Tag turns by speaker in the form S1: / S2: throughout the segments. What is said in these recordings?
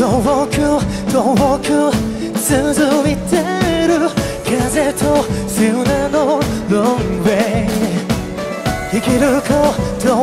S1: 遠く遠く続いてる風と砂のロンウェイ生きること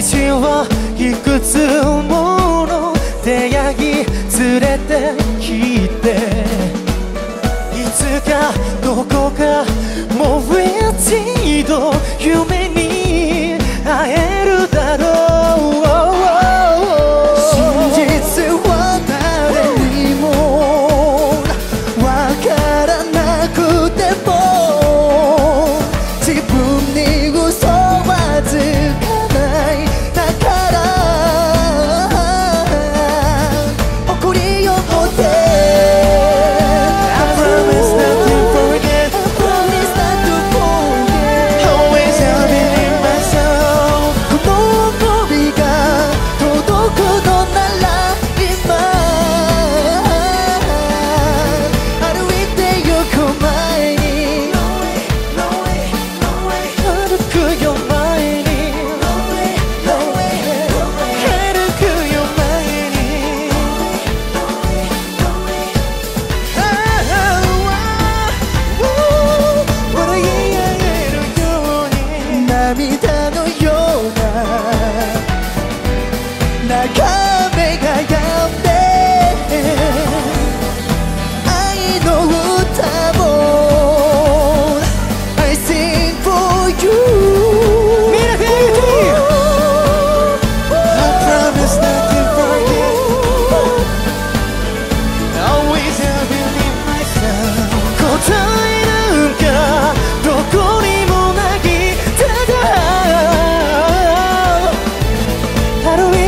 S1: いくつもの出会い連れてきて。いつかどこか cantando